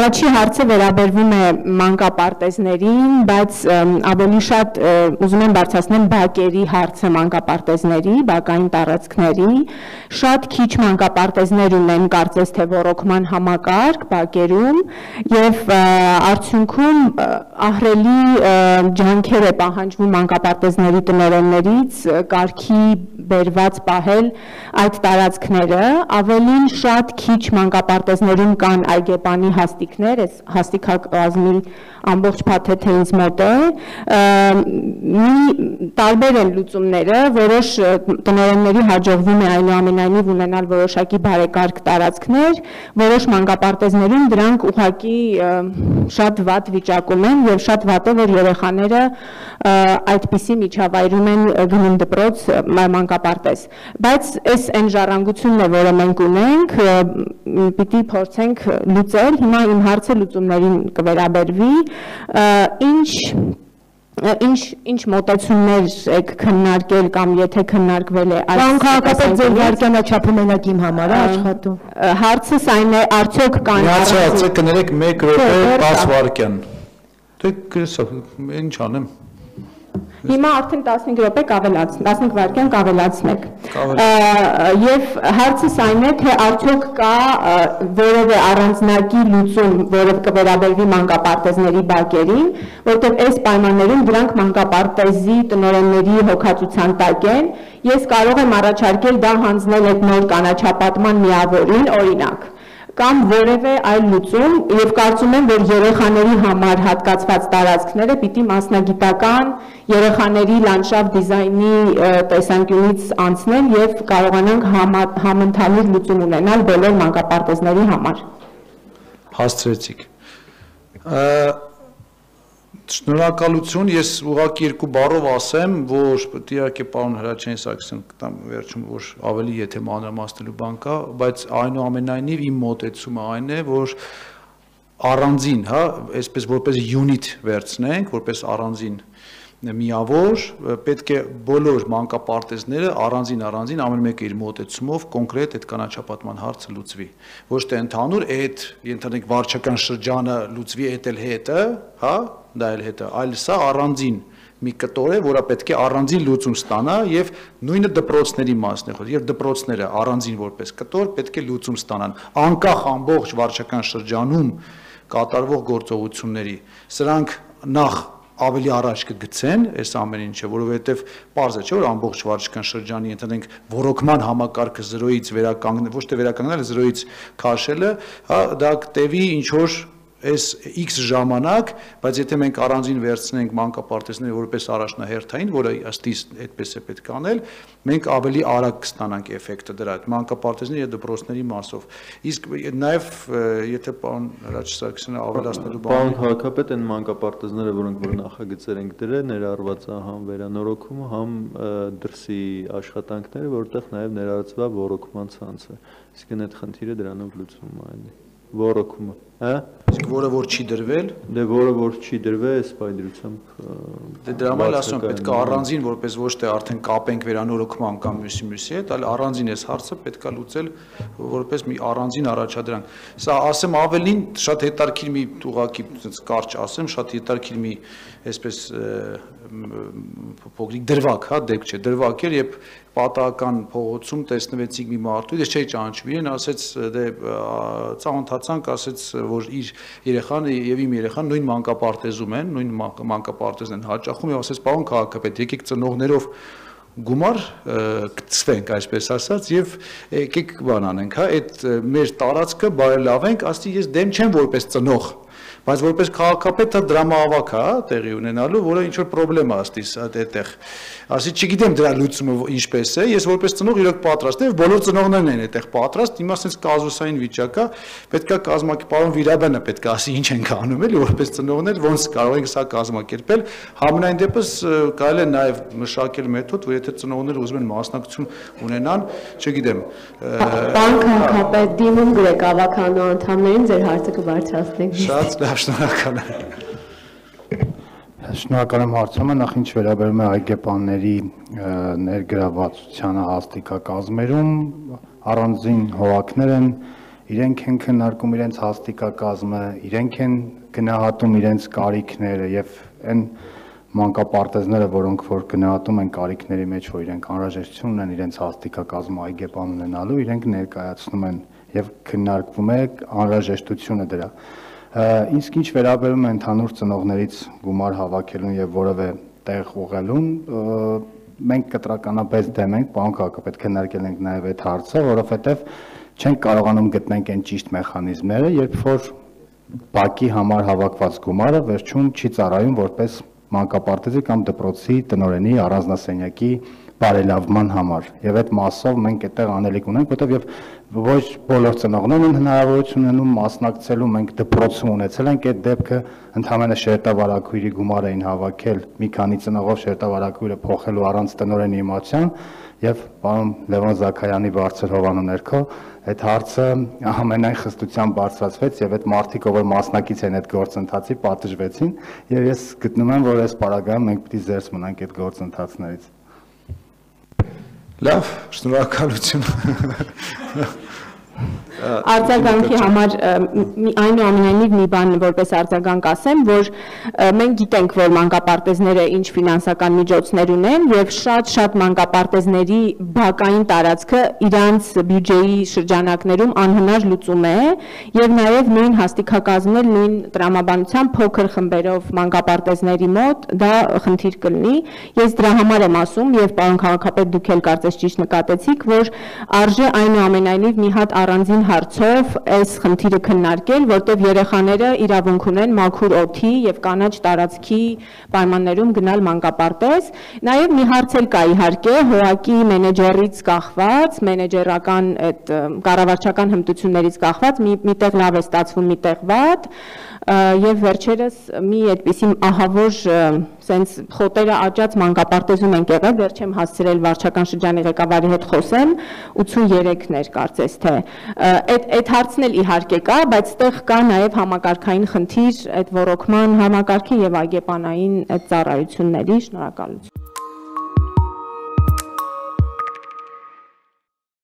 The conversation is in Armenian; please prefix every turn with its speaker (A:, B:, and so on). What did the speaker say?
A: Առաջի հարցը վերաբերվում է մանկապարտեզներին, բայց ավելի շատ ուզում եմ բարձրացնել բակերի հարցը մանկապարտեզների, բակային տարածքների։ Շատ քիչ մանկապարտեզներ ունեն կարծես թե ռոռոկման համակարգ բակերում եւ արդյունքում ահրելի ջանքեր է պահանջվում մանկապարտեզների տնօրեններից կարգի բերված պահել այդ տարածքները, ավելին շատ քիչ մանկապարտեզներում կան այգեպանի հաստիկներ, այս հաստիկակազմի ամբողջ փաթեթը ինձ մոտ է, մի տարբեր են լուծումները, որոշ տնօրենների հաջողվում է այնուամենայնիվ ունենալ որոշակի բարեկարգ տարածքներ, որոշ մանկապարտեզներում դրանք ուղղակի շատ վատ վիճակում են եւ շատ վատ է որ երեխաները այդպիսի միջավայրում են գնում դպրոց մանկապարտեզ բայց այս այն ժառանգությունն է որը մենք ունենք պիտի փորձենք լուծել հիմա իմ հարցը լուծումներին կվերաբերվի ինչ ինչ ինչ մոտեցումներ եք քննարկել կամ եթե քննարկվել է
B: այս քաղաքապետ ձեր վարկանաչափը մենակ իմ համար է աշխատում
A: հարցս այն է արդյոք կան
C: Միացած կներեք 1 րոպե 10 վարքյան Դե ինչ անեմ
A: Հիմա արդեն 15 րոպե կավելաց, 15 վայրկյան կավելացնեք։ Եվ հարցս այն է, թե արդյոք կա որևէ առանձնակի լուծում, որը կվերաբերվի մանկապարտեզների բակերին, որտեղ այս պայմաններում դրանք մանկապարտեզի տնօրենների հոգացության տակ են։ Ես կարող եմ առաջարկել դա հանձնել այդ նոր կանաչապատման միավորին, օրինակ կամ որևէ այլ լուծում եւ կարծում եմ որ երեխաների համար հատկացված տարածքները պիտի մասնագիտական երեխաների լանդշաֆտ դիզայնի տեսանկյունից անցնեն եւ կարողանանք համընդհանուր լուծում ունենալ բոլոր մանկապարտեզների համար
C: հասցրեցիք Շնորհակալություն, ես ուղղակի երկու բառով ասեմ, որ իհարկե պարոն Հրաչյան Սարգսյան կտամ վերջում, որ ավելի եթե մանրամասնելու բան կա, բայց այնուամենայնիվ իմ մոտեցումը այն է, որ առանձին, հա, այսպես որպես unit վերցնենք, որպես առանձին միավոր, պետք է բոլոր մանկապարտեզները առանձին առանձին ամեն մեկը իր մոտեցումով կոնկրետ այդ կանաչապատման հարցը լուծվի։ Ոչ թե ընդհանուր այդ, ենթադրենք վարչական շրջանը լուծվի այդ էլ հետը, հա, դա էլ հետը, այլ սա առանձին մի կտոր է, որը պետք է առանձին լուծում ստանա եւ նույնը դպրոցների մասն է խոսքը եւ դպրոցները առանձին որպես կտոր պետք է լուծում ստանան անկախ ամբողջ վարչական շրջանում կատարվող գործողությունների սրանք նախ ավելի առաջ կգցեն այս ամեն ինչը, որովհետև པարզ է, չէ՞ որ ամբողջ վարչական շրջանի ընդհանրենք ռոռոկման համակարգը 0-ից վերականգնել, ոչ թե վերականգնել, 0-ից քաշելը, հա, դա կտևի ինչ որ այս X ժամանակ, բայց եթե մենք առանձին վերցնենք մանկապարտեզները որպես առաջնահերթային, որը ըստիս այդպես է պետք անել, մենք ավելի արագ կստանանք էֆեկտը դրա այդ մանկապարտեզների եւ դպրոցների մասով։ Իսկ նաեւ եթե պարոն Հրաչ Սարգսյանը ավելացնելու
D: բան Պարոն քաղաքապետ այն մանկապարտեզները, որոնք որ նախագծեր ենք դրել, ներառված է համ վերանորոգումը, համ դրսի աշխատանքները, որտեղ նաեւ ներառծվա ռոռոկման ցանցը։ Իսկ այդ խնդիրը դրանով լուծվում է այլի ռոռոկումը, հա?
C: Իսկ որը որ չի դրվել,
D: դե որը որ չի դրվել, այս պայդրությամբ
C: դե դրա համար ասում պետք է առանձին որպես ոչ թե արդեն կապենք վերանորոգման կամ մյուսի մյուսի հետ, այլ առանձին այս հարցը պետք է լուծել որպես մի առանձին առաջադրանք։ Սա ասեմ ավելին շատ հետարքիր մի ուղակի կարճ ասեմ, շատ հետարքիր մի այսպես փոքրիկ դրվակ, հա, դեպք չէ, դրվակ էր, երբ պատահական փողոցում տեսնվեցինք մի մարդու, ես չէի ճանաչում իրեն, ասեց դե ծանոթացանք, ասեց որ իր երեխան եւ իմ երեխան նույն մանկապարտեզում են, նույն մանկապարտեզն են հաճախում եւ ասեց պարոն քաղաքապետ, եկեք ծնողներով գումար գծվենք այսպես ասած եւ եկեք բան անենք հա այդ մեր տարածքը բարելավենք ասի ես դեմ չեմ որպես ծնող բայց որպես քաղաքապետ դա դրամահավաք է տեղի ունենալու, որը ինչ որ խնդրեմ աստիս այդտեղ։ Ասի չգիտեմ դրա լուծումը ինչպես է, ես որպես ծնող իրոք պատրաստ եմ, բոլոր ծնողներն են այդտեղ պատրաստ, հիմա ասենց կազուսային վիճակ է, պետքա կազմակերպ պարոն Վիրաբյանը պետք է ասի ինչ ենք անում էլի որպես ծնողներ, ոնց կարող ենք սա կազմակերպել։ Համենայն դեպս կարելի է նաև մշակել մեթոդ, որ եթե ծնողները ուզում են մասնակցություն ունենան, չգիտեմ։
A: Բան քաղաքապետ դիմում գրեք ավականո անդամներին ձեր հարցը կբարձրացնենք։
C: Շատ լավ, շնորհակալ եմ։
E: Շնորհակալ եմ հարցումը, նախ ինչ վերաբերում է այգեպանների ներգրավվածությանը հաստիկակազմերում, առանձին հողակներ են իրենք են քննարկում իրենց հաստիկակազմը, իրենք են գնահատում իրենց կարիքները եւ այն մանկապարտեզները, որոնք որ գնահատում են կարիքների մեջ, որ իրենք անհրաժեշտություն ունեն իրենց հաստիկակազմը այգեպան ունենալու, իրենք ներկայացնում են եւ քննարկվում է անհրաժեշտությունը դրա։ Իսկ ինչ վերաբերում է ընդհանուր ծնողներից գումար հավաքելուն եւ որևէ տեղ ուղղելուն, մենք կտրականապես դեմ ենք, պարոն քաղաքապետ քննարկել ենք նաեւ այդ հարցը, որովհետեւ չենք կարողանում գտնենք այն ճիշտ մեխանիզմները, երբ որ բակի համար հավաքված գումարը վերջում չի ծառայում որպես մանկապարտեզի կամ դպրոցի տնորենի առանձնասենյակի բարելավման համար եւ այդ մասով մենք այդտեղ անելիք ունենք, եւ ոչ բոլոր ծնողներն են հնարավորություն ունենում մասնակցելու, մենք դպրոցում ունեցել ենք այդ դեպքը, ընդհանրապես շերտավարակույրի գումար էին հավաքել մի քանի ծնողով շերտավարակույրը փոխելու առանց տնորենի իմացության եւ պարոն Լևոն Զաքարյանի բարձր հովանու ներքո այդ հարցը ամենայն խստությամբ բարձրացվեց եւ այդ մարտիկ ով մասնակից են այդ գործընթացի պատժվեցին եւ ես գտնում եմ որ այս պարագայում մենք պիտի զերծ մնանք այդ գործընթացներից
C: Լավ, շնորհակալություն։
A: արձագանքի համար այնուամենայնիվ մի բան որպես արձագանք ասեմ, որ մենք գիտենք, որ մանկապարտեզները ինչ ֆինանսական միջոցներ ունեն եւ շատ-շատ մանկապարտեզների բակային տարածքը իրանց բյուջեի շրջանակներում անհնար լուծում է եւ նաեւ նույն հաստիկակազմել նույն տրամաբանության փոքր խմբերով մանկապարտեզների մոտ դա խնդիր կլինի։ Ես դրա համար եմ ասում եւ պարոն քաղաքապետ դուք էլ կարծես ճիշտ նկատեցիք, որ արժե այնուամենայնիվ մի հատ առանձին հարցով այս խնդիրը քննարկել, որտեղ երեխաները իրավունք ունեն մաքուր օդի եւ կանաչ տարածքի պայմաններում գնալ մանկապարտեզ։ Նաեւ մի հարց էլ կա իհարկե հոակի մենեջերից կախված, մենեջերական այդ կառավարչական հմտություններից կախված, մի միտեղ լավ է ստացվում, միտեղ վատ եւ վերջերս մի այդպիսի ահավոր սենց խոտերը աճած մանկապարտեզում են եղել, վերջ եմ հասցրել վարչական շրջանի ղեկավարի հետ խոսեմ, 83-ներ կարծես թե։ Այդ այդ հարցն էլ իհարկե կա, բայց այդտեղ կա նաեւ համակարգային խնդիր այդ ռոռոկման համակարգի եւ այգեպանային այդ ծառայությունների շնորհակալություն։